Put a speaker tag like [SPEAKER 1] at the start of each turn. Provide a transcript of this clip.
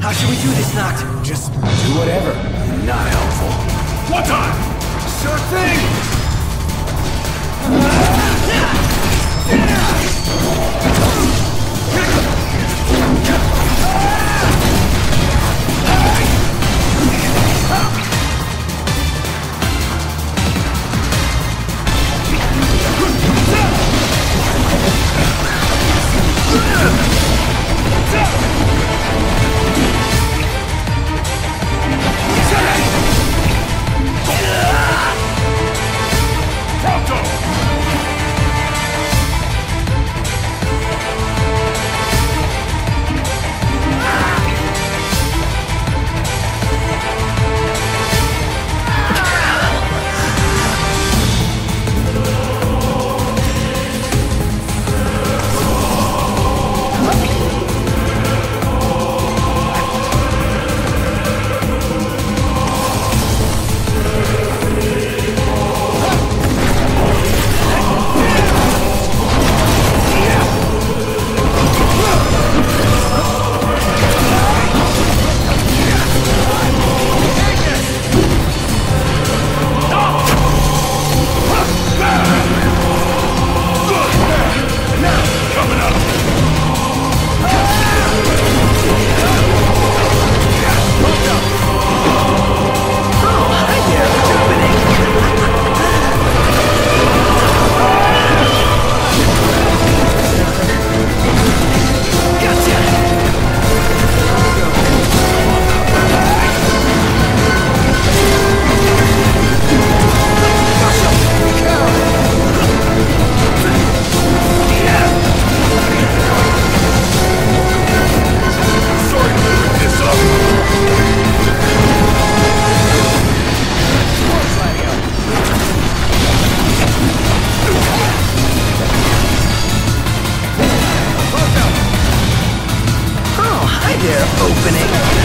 [SPEAKER 1] How should we do this, Noct?
[SPEAKER 2] Just do whatever. Not helpful.
[SPEAKER 3] What time?
[SPEAKER 2] Sure thing! opening.